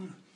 Hmm.